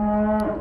Música